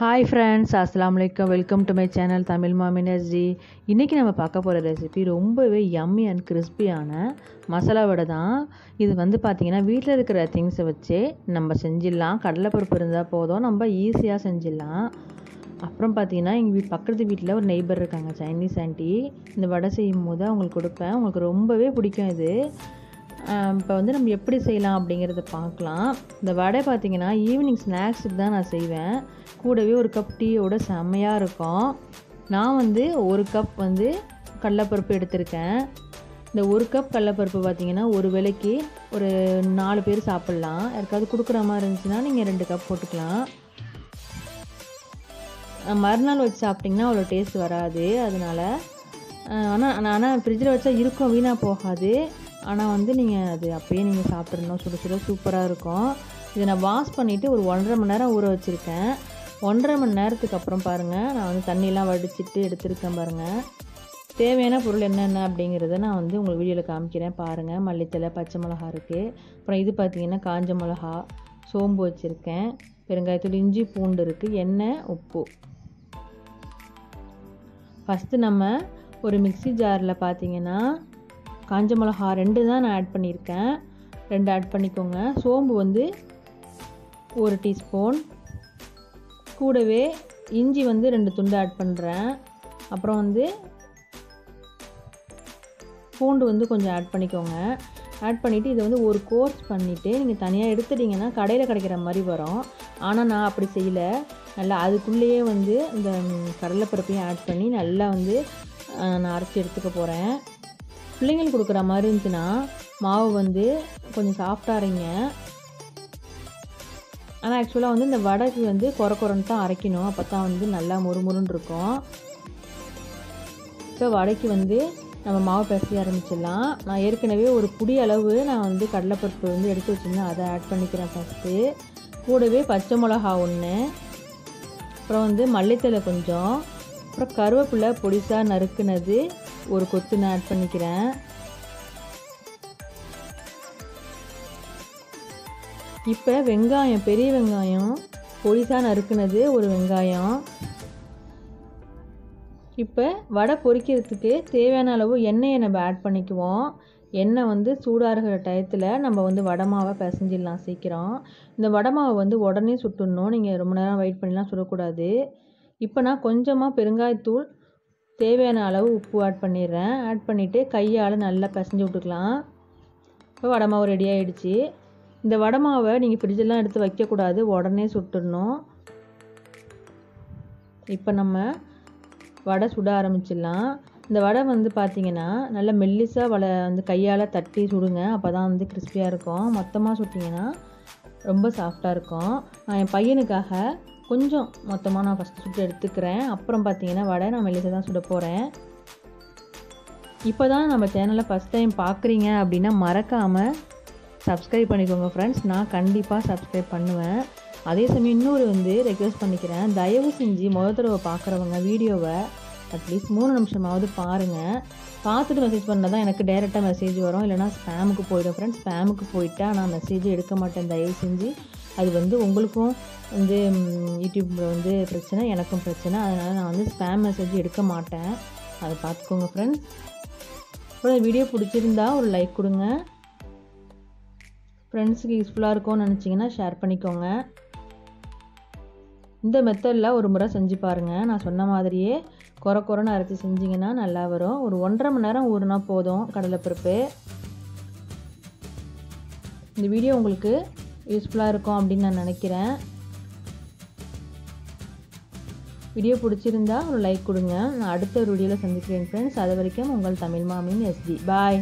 Hi friends அஸ்லாம் வலைக்கம் welcome to my channel Tamil மாமின் எஸ்டி இன்றைக்கி நம்ம பார்க்க போகிற ரெசிபி ரொம்பவே யம்மி அண்ட் கிறிஸ்பியான மசாலா வடை தான். இது வந்து பார்த்திங்கன்னா வீட்டில் இருக்கிற திங்ஸை வச்சே நம்ம செஞ்சிடலாம். கடலைப்பருப்பு இருந்தால் போதும். நம்ம ஈஸியாக செஞ்சிடலாம். அப்புறம் பார்த்தீங்கன்னா எங்கள் வீட் பக்கத்து வீட்டில் ஒரு நெய்பர் இருக்காங்க சைனீஸ் ஆண்டி இந்த வடை செய்யும் போது அவங்களுக்கு கொடுப்பேன். அவங்களுக்கு ரொம்பவே பிடிக்கும் இது. இப்போ வந்து நம்ம எப்படி செய்யலாம் அப்படிங்கிறத பார்க்கலாம். இந்த வடை பார்த்திங்கன்னா ஈவினிங் ஸ்நாக்ஸுக்கு தான் நான் செய்வேன். கூடவே ஒரு கப் டீயோட செம்மையாக இருக்கும். நான் வந்து ஒரு கப் வந்து கடலப்பருப்பு எடுத்திருக்கேன். இந்த ஒரு கப் கடலப்பருப்பு பார்த்திங்கன்னா ஒரு விலைக்கு ஒரு நாலு பேர் சாப்பிட்லாம். யாருக்காவது கொடுக்குற மாதிரி இருந்துச்சுன்னா நீங்கள் ரெண்டு கப் போட்டுக்கலாம். மறுநாள் வச்சு சாப்பிட்டிங்கன்னா அவ்வளோ டேஸ்ட் வராது. அதனால் ஆனால் ஆனால் ஃப்ரிட்ஜில் வச்சா இருக்கும் வீணாக போகாது. ஆனால் வந்து நீங்கள் அது அப்போயே நீங்கள் சாப்பிட்றணும் சுட சுட சூப்பராக இருக்கும். இதை நான் வாஷ் பண்ணிவிட்டு ஒரு ஒன்றரை மணி நேரம் ஊற வச்சுருக்கேன். ஒன்றரை மணி நேரத்துக்கு அப்புறம் பாருங்கள் நான் வந்து தண்ணியெலாம் வடிச்சிட்டு எடுத்துருக்கேன் பாருங்கள் தேவையான பொருள் என்னென்ன அப்படிங்கிறத நான் வந்து உங்களுக்கு வீடியோவில் காமிக்கிறேன். பாருங்கள் மல்லித்தலை பச்சை மிளகா இருக்குது அப்புறம் இது பார்த்திங்கன்னா காஞ்ச மிளகா சோம்பு வச்சுருக்கேன். பெருங்காயத்தூள் இஞ்சி பூண்டு இருக்குது எண்ணெய் உப்பு. ஃபஸ்ட்டு நம்ம ஒரு மிக்சி ஜாரில் பார்த்தீங்கன்னா காஞ்ச மிளகா ரெண்டு தான் நான் ஆட் பண்ணியிருக்கேன். ரெண்டு ஆட் பண்ணிக்கோங்க. சோம்பு வந்து ஒரு டீஸ்பூன். கூடவே இஞ்சி வந்து ரெண்டு துண்டு ஆட் பண்ணுறேன் அப்புறம் வந்து பூண்டு வந்து கொஞ்சம் ஆட் பண்ணிக்கோங்க. ஆட் பண்ணிவிட்டு இதை வந்து ஒரு கோர்ஸ் பண்ணிவிட்டு நீங்கள் தனியாக எடுத்துட்டிங்கன்னா கடையில் கிடைக்கிற மாதிரி வரும். ஆனால் நான் அப்படி செய்யலை. நல்லா அதுக்குள்ளேயே வந்து இந்த கடலைப்பருப்பையும் ஆட் பண்ணி நல்லா வந்து நான் அரைச்சி எடுத்துக்க போகிறேன் பிள்ளைங்களுக்கு கொடுக்குற மாதிரி இருந்துச்சுன்னா மாவு வந்து கொஞ்சம் சாஃப்டாக அரைங்க. ஆனால் ஆக்சுவலாக வந்து இந்த வடைக்கு வந்து குறை குறைன்னு தான் அரைக்கணும். அப்போ தான் வந்து நல்லா முறுமுறுன்னு இருக்கும். இப்போ வடைக்கு வந்து நம்ம மாவு பிசைய ஆரம்பிச்சிடலாம். நான் ஏற்கனவே ஒரு புடி அளவு நான் வந்து கடலைப்பருப்பு வந்து எடுத்து வச்சுருந்தேன். அதை ஆட் பண்ணிக்கிறேன் ஃபஸ்ட்டு கூடவே பச்சை மிளகா ஒன்று அப்புறம் வந்து மல்லித்தலை கொஞ்சம். அப்புறம் கருவேப்பிலை பொடிசாக நறுக்குனது. ஒரு கொத்து நான் ஆட் பண்ணிக்கிறேன். இப்போ வெங்காயம் பெரிய வெங்காயம் பொடிசாக நறுக்குனது ஒரு வெங்காயம். இப்போ வடை பொரிக்கிறதுக்கு தேவையான அளவு எண்ணெயை நம்ம ஆட் பண்ணிக்குவோம். எண்ணெய் வந்து சூடாகிற டயத்தில் நம்ம வந்து வடை மாவை பிசைஞ்சிடலாம் சீக்கிரம். இந்த வடை மாவை வந்து உடனே சுட்டுடணும். நீங்கள் ரொம்ப நேரம் வெயிட் பண்ணிலாம் சுடக்கூடாது. இப்போ நான் கொஞ்சமாக பெருங்காயத்தூள் தேவையான அளவு உப்பு ஆட் பண்ணிடுறேன். ஆட் பண்ணிவிட்டு கையால் நல்லா பிசைஞ்சு விட்டுக்கலாம். இப்போ வடை மாவு ரெடி ஆகிடுச்சு இந்த வடை மாவை நீங்கள் ஃப்ரிட்ஜெல்லாம் எடுத்து வைக்கக்கூடாது. உடனே சுட்டுடணும். இப்போ நம்ம வடை சுட ஆரம்பிச்சிடலாம். இந்த வடை வந்து பார்த்திங்கன்னா நல்லா மெல்லிசாக வலை வந்து கையால் தட்டி சுடுங்க. அப்போ தான் வந்து கிறிஸ்பியாக இருக்கும். மொத்தமாக சுட்டிங்கன்னா ரொம்ப சாஃப்டாக இருக்கும். நான் என் பையனுக்காக கொஞ்சம் மொத்தமாக நான் ஃபஸ்ட்டு சுட்டு எடுத்துக்கிறேன். அப்புறம் பார்த்தீங்கன்னா வடை நான் மெல்லிசாக தான் சுட போகிறேன் இப்போ தான் நம்ம சேனலை ஃபஸ்ட் டைம் பார்க்குறீங்க அப்படின்னா மறக்காமல் சப்ஸ்கிரைப் பண்ணிக்கோங்க ஃப்ரெண்ட்ஸ் நான் கண்டிப்பாக சப்ஸ்கிரைப் பண்ணுவேன். அதே சமயம் இன்னொரு வந்து ரெக்வெஸ்ட் பண்ணிக்கிறேன். தயவு செஞ்சு முதல் தடவை பார்க்குறவங்க வீடியோவை அட்லீஸ்ட் மூணு நிமிஷமாவது பாருங்கள் பார்த்துட்டு மெசேஜ் பண்ணால் தான் எனக்கு டேரெக்டாக மெசேஜ் வரும். இல்லைனா ஸ்பேமுக்கு போயிடும் ஃப்ரெண்ட்ஸ் ஸ்பேமுக்கு போயிட்டால் நான் மெசேஜ் எடுக்க மாட்டேன். தயவு செஞ்சு அது வந்து உங்களுக்கும் வந்து யூடியூப்பில் வந்து பிரச்சனை எனக்கும் பிரச்சனை. அதனால் நான் வந்து ஸ்பேம் மெசேஜ் எடுக்க மாட்டேன். அதை பார்த்துக்கோங்க ஃப்ரெண்ட்ஸ் அப்புறம் வீடியோ பிடிச்சிருந்தா ஒரு லைக் கொடுங்க. ஃப்ரெண்ட்ஸுக்கு யூஸ்ஃபுல்லாக இருக்கும்னு நினச்சிங்கன்னா ஷேர் பண்ணிக்கோங்க. இந்த மெத்தடில் ஒரு முறை செஞ்சு பாருங்கள் நான் சொன்ன மாதிரியே குறை குறைன்னு அரைச்சி செஞ்சிங்கன்னா நல்லா வரும். ஒரு ஒன்றரை மணி நேரம் ஊறுனா போதும் கடலைப்பருப்பு. இந்த வீடியோ உங்களுக்கு யூஸ்ஃபுல்லாக இருக்கும் அப்படின்னு நான் நினைக்கிறேன். வீடியோ பிடிச்சிருந்தா ஒரு லைக் கொடுங்க. நான் அடுத்த ஒரு வீடியோவில் சந்திக்கிறேன் ஃப்ரெண்ட்ஸ் அது வரைக்கும் உங்கள் தமிழ் மாமின் எஸ்பி பாய்